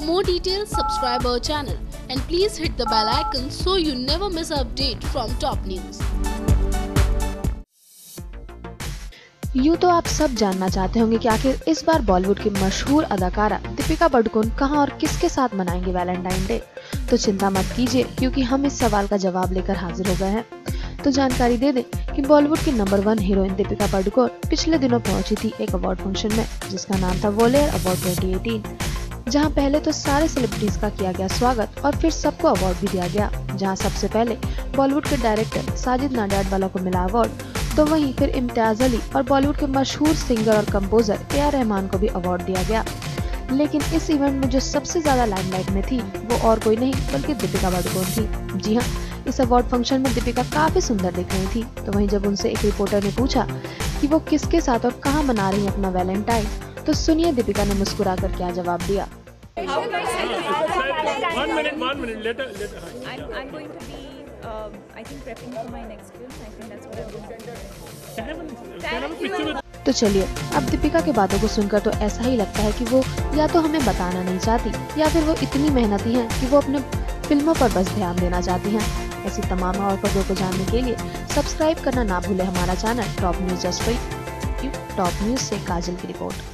more details, subscribe our channel and please hit the bell icon so you never miss an update from top news. यूँ तो आप सब जानना चाहते होंगे कि आखिर इस बार बॉलीवुड की मशहूर अदाकारा दीपिका पादुकोण कहाँ और किसके साथ मनाएँगे वैलेंटाइन डे? तो चिंता मत कीजिए क्योंकि हम इस सवाल का जवाब लेकर हाजिर हो गए हैं। तो जानकारी दे दें कि बॉलीवुड की number one heroine Deepika Padukone पिछले दिनों पहुँची थी एक अवार्ड फ़ंक्शन में जिसका नाम था वोलेयर अवार्ड 2018 जहाँ पहले तो सारे सेलिब्रिटीज का किया गया स्वागत और फिर सबको अवार्ड भी दिया गया। जहाँ सबसे पहले बॉलीवुड के डायरेक्टर साजिद नाडियाडवाला को मिला अवार्ड तो वहीं फिर इम्तियाज़ अली और बॉलीवुड के मशहूर सिंगर और कंपोजर ए आर रहमान को भी अवार्ड दिया गया। लेकिन इस इवेंट में जो सबसे ज़्यादा लाइमलाइट में थी, वो और कोई नहीं, बल्कि दीपिका पादुकोण थी। जी हाँ इस अवार्ड फ़ंक्शन में दीपिका काफ़ी सुंदर दिख रही थी। तो वहीं जब उनसे एक रिपोर्टर ने पूछा कि वो किसके साथ और कहाँ मना रही है अपना वैलेंटाइन तो सुनिए दीपिका ने मुस्कुरा कर क्या जवाब दिया। One minute, one minute. Later, later. I'm, I'm going to be, um, I think, prepping for my next film. I think that's what I'm going to do. तो चलिए अब दीपिका के बातों को सुनकर तो ऐसा ही लगता है कि वो या तो हमें बताना नहीं चाहती या फिर वो इतनी मेहनती हैं कि वो अपने फ़िल्मों पर बस ध्यान देना चाहती हैं ऐसी तमाम और खबरों को जानने के लिए सब्सक्राइब करना ना भूले हमारा channel top news just top news से काजल की report